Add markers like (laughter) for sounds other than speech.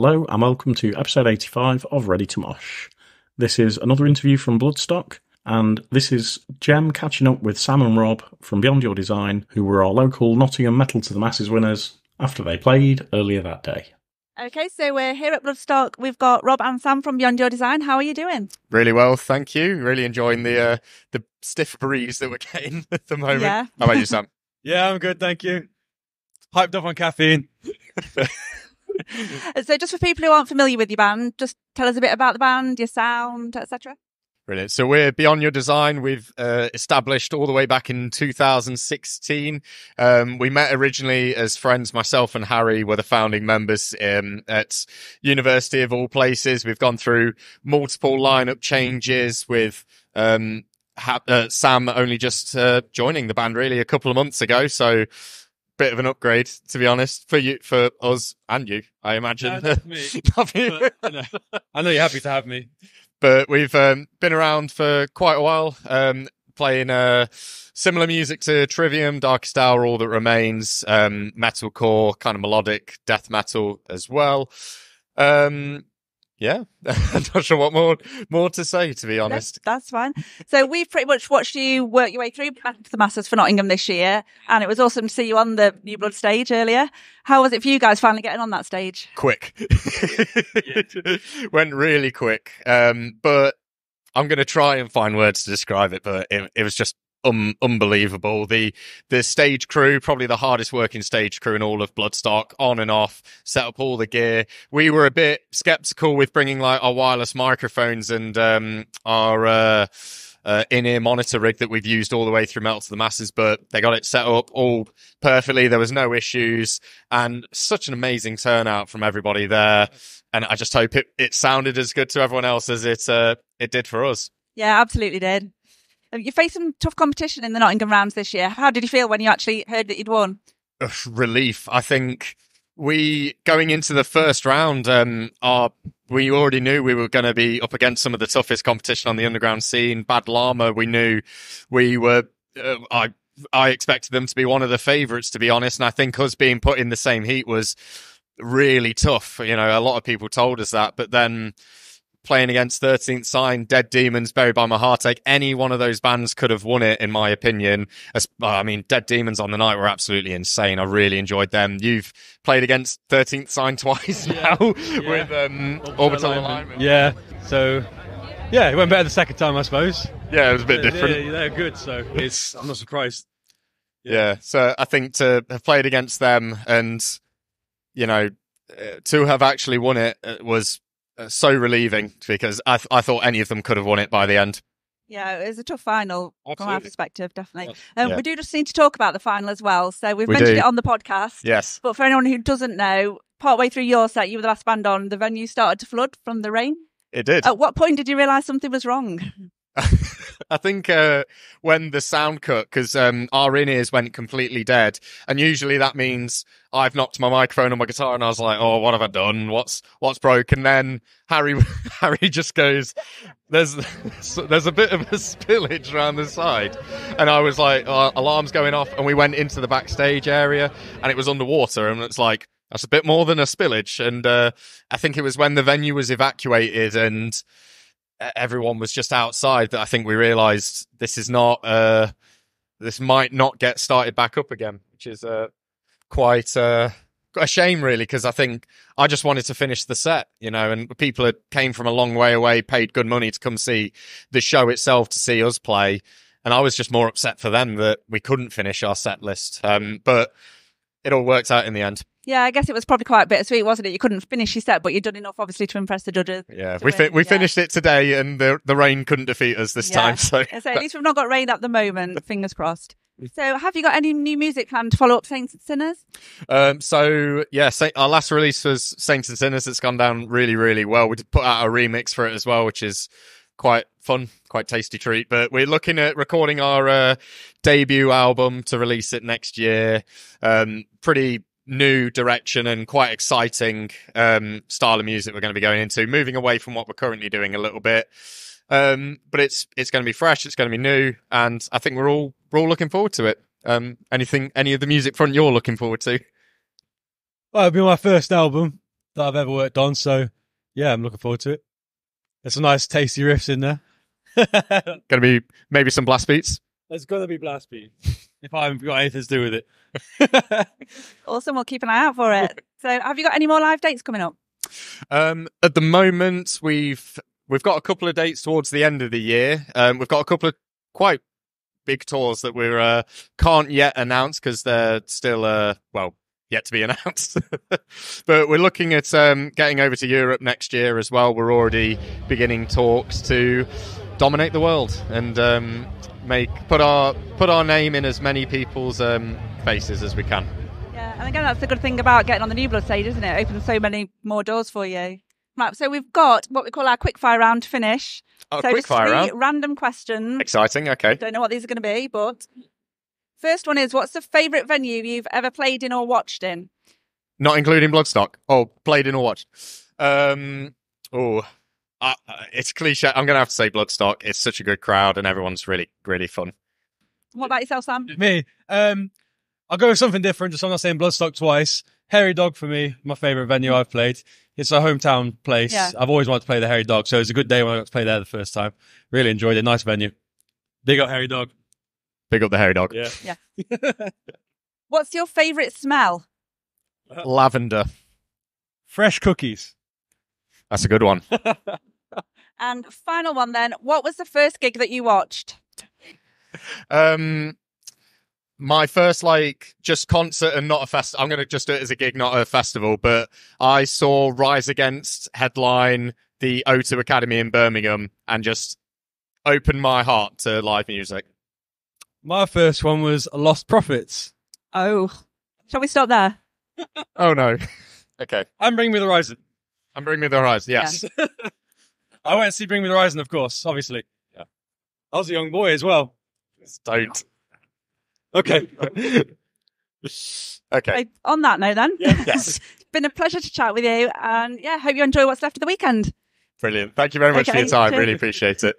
Hello and welcome to episode 85 of Ready to Mosh. This is another interview from Bloodstock, and this is Gem catching up with Sam and Rob from Beyond Your Design, who were our local Nottingham Metal to the Masses winners after they played earlier that day. Okay, so we're here at Bloodstock. We've got Rob and Sam from Beyond Your Design. How are you doing? Really well, thank you. Really enjoying the uh, the stiff breeze that we're getting (laughs) at the moment. Yeah. How about you, Sam? (laughs) Yeah, I'm good, thank you. Hyped up on caffeine. (laughs) (laughs) So, just for people who aren't familiar with your band, just tell us a bit about the band, your sound, etc. Brilliant. So we're Beyond Your Design. We've uh, established all the way back in 2016. Um, we met originally as friends. Myself and Harry were the founding members um, at University of all places. We've gone through multiple lineup changes with um, ha- uh, Sam only just uh, joining the band really a couple of months ago. So bit of an upgrade, to be honest, for you, for us and you, I imagine. No, me. (laughs) But, you know, I know you're happy to have me. but we've um, been around for quite a while, um, playing uh, similar music to Trivium, Darkest Hour, All That Remains, um, metalcore, kind of melodic death metal as well. Um, yeah, (laughs) I'm not sure what more more to say, to be honest. That's fine. So, we've pretty much watched you work your way through Metal to the Masses for Nottingham this year, and it was awesome to see you on the New Blood stage earlier. How was it for you guys finally getting on that stage? Quick, (laughs) went really quick. Um, but I'm going to try and find words to describe it, but it, it was just um, unbelievable. The the stage crew, probably the hardest working stage crew in all of Bloodstock, on and off, set up all the gear. We were a bit skeptical with bringing like our wireless microphones and um, our uh, uh, in-ear monitor rig that we've used all the way through Metal to the Masses, but they got it set up all perfectly. There was no issues, and such an amazing turnout from everybody there. And I just hope it, it sounded as good to everyone else as it uh, it did for us. Yeah, absolutely did. You faced some tough competition in the Nottingham rounds this year. How did you feel when you actually heard that you'd won? Ugh, relief. I think we going into the first round, um, our we already knew we were going to be up against some of the toughest competition on the underground scene. Bad Llama, we knew we were. Uh, I I expected them to be one of the favourites, to be honest, and I think us being put in the same heat was really tough. You know, a lot of people told us that, but then playing against 13th Sign, Dead Demons, Buried by My Heartache, any one of those bands could have won it, in my opinion. As, I mean, Dead Demons on the night were absolutely insane. I really enjoyed them. You've played against 13th Sign (laughs) twice Yeah. now Yeah. with um, Orbital Orbital alignment. Alignment. Yeah. So, yeah, it went better the second time, I suppose. Yeah, it was a bit Yeah, different. Yeah, they're good, so it's. I'm not surprised. Yeah. So I think to have played against them and, you know, uh, to have actually won it uh, was so relieving because I, th- I thought any of them could have won it by the end. Yeah, it was a tough final from our perspective, definitely. Um, Yeah. We do just need to talk about the final as well. So we've We mentioned do. it on the podcast. Yes. But for anyone who doesn't know, partway through your set, you were the last band on. The venue started to flood from the rain. It did. At what point did you realise something was wrong? (laughs) (laughs) I think uh, when the sound cut, because um, our in ears went completely dead, and usually that means I've knocked my microphone on my guitar, and I was like, "Oh, what have I done? What's what's broken?" Then Harry (laughs) Harry just goes, "There's (laughs) there's a bit of a spillage around the side," and I was like, oh, "Alarms going off," and we went into the backstage area, and it was underwater, and it's like. That's a bit more than a spillage, and uh, I think it was when the venue was evacuated and everyone was just outside that I think we realised this is not uh this might not get started back up again, which is uh quite uh a shame really because I think I just wanted to finish the set, you know, and people had came from a long way away, paid good money to come see the show itself to see us play, and I was just more upset for them that we couldn't finish our set list. Um, but it all worked out in the end. Yeah, I guess it was probably quite bittersweet, wasn't it? You couldn't finish your set, but you'd done enough, obviously, to impress the judges. Yeah, we fi- we yeah. finished it today, and the the rain couldn't defeat us this Yeah. time. So So at least we've not got rain at the moment. (laughs) Fingers crossed. So, have you got any new music planned to follow up Saints and Sinners? Um, so yeah, Saint, our last release was Saints and Sinners. It's gone down really, really well. We did put out a remix for it as well, which is quite fun, quite tasty treat. But we're looking at recording our uh, debut album to release it next year. Um, pretty new direction and quite exciting um, style of music we're going to be going into, moving away from what we're currently doing a little bit. Um, but it's it's going to be fresh. It's going to be new, and I think we're all we're all looking forward to it. Um, anything, any of the music front you're looking forward to? Well, it'll be my first album. that I've ever worked on. So yeah, I'm looking forward to it. There's some nice tasty riffs in there. (laughs) Going to be maybe some blast beats. There's gonna be blast beat if I haven't got anything to do with it. (laughs) Awesome. We'll keep an eye out for it. So, have you got any more live dates coming up? Um, at the moment, we've we've got a couple of dates towards the end of the year. Um, we've got a couple of quite big tours that we uh, can't yet announce because they're still uh, well yet to be (laughs) announced. but we're looking at um, getting over to Europe next year as well. We're already beginning talks to dominate the world and um, make put our put our name in as many people's um, faces as we can. Yeah, and again, that's the good thing about getting on the New Blood stage, isn't it? It opens so many more doors for you. Right, so we've got what we call our quickfire round to finish. Oh, so quick just fire three round. random questions. Exciting. Okay. Don't know what these are going to be, but first one is what's the favourite venue you've ever played in or watched in? not including Bloodstock. Oh, played in or watched. Um, oh, uh, uh, it's cliche. I'm gonna have to say Bloodstock. It's such a good crowd, and everyone's really, really fun. What about yourself, Sam? Me, um, I'll go with something different. Just so I'm not saying Bloodstock twice. Hairy Dog for me, my favorite venue I've played. It's a hometown place. Yeah. I've always wanted to play the Hairy Dog, so it was a good day when I got to play there the first time. Really enjoyed it. Nice venue. Big up Hairy Dog. Big up the hairy dog. Yeah. Yeah. (laughs) What's your favourite smell? Lavender. Fresh cookies. That's a good one. (laughs) And final one then, what was the first gig that you watched? Um, my first like just concert and not a fest. I'm gonna just do it as a gig, not a festival. But I saw Rise Against headline the O2 Academy in Birmingham and just opened my heart to live music. My first one was Lostprophets. Oh, shall we stop there? Oh no. (laughs) okay. I'm bringing Me the Horizon. And Bring Me the Horizon. Yes. (laughs) I went to see Bring Me the Horizon, of course, obviously. Yeah. I was a young boy as well. Don't. Okay. (laughs) Okay. Okay, on that note then, (laughs) Yes. it's been a pleasure to chat with you and yeah, hope you enjoy what's left of the weekend. Brilliant. Thank you very much for your time. cheers. Really appreciate it.